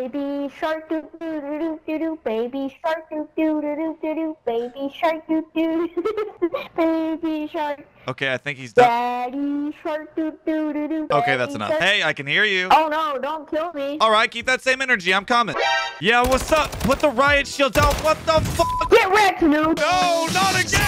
Baby shark doo doo doo doo doo doo. Baby shark doo doo doo doo doo doo. Baby shark doo doo. Baby shark. Okay, I think he's done. Daddy shark doo doo doo doo. Okay, that's enough. shark- Hey, I can hear you. Oh no! Don't kill me. All right, keep that same energy. I'm coming. Yeah, what's up? Put the riot shields out. What the fuck? Get wrecked, noob. No, not again!